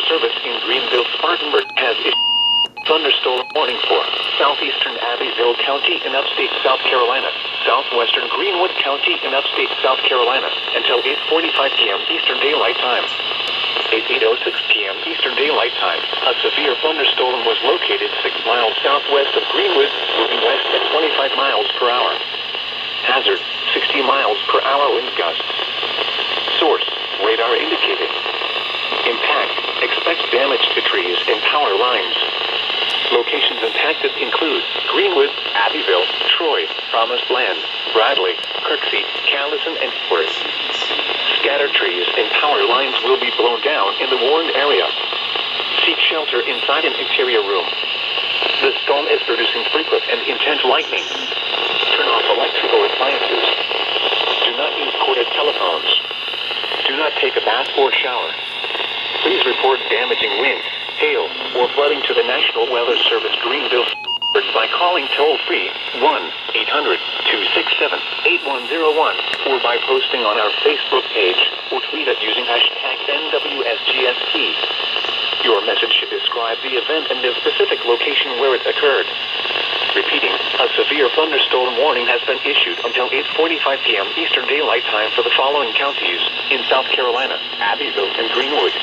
Weather Service in Greenville, Spartanburg has issued thunderstorm warning for southeastern Abbeville County in upstate South Carolina, southwestern Greenwood County in upstate South Carolina until 8:45 p.m. Eastern Daylight Time. At 8:06 p.m. Eastern Daylight Time, a severe thunderstorm was located 6 miles southwest of Greenwood, moving west at 25 miles per hour. Hazard: 60 miles per hour wind gusts. Source: radar indicated. Trees and power lines. Locations impacted include Greenwood, Abbeville, Troy, Promised Land, Bradley, Kirksey, Callison, and Worth. Scattered trees and power lines will be blown down in the warned area. Seek shelter inside an interior room. The storm is producing frequent and intense lightning. Turn off electrical appliances. Do not use corded telephones. Do not take a bath or shower. Please report damaging wind, hail, or flooding to the National Weather Service Greenville by calling toll-free 1-800-267-8101 or by posting on our Facebook page or tweet it using hashtag NWSGSP. Your message should describe the event and the specific location where it occurred. Repeating, a severe thunderstorm warning has been issued until 8.45 p.m. Eastern Daylight Time for the following counties in South Carolina, Abbeville, and Greenwood.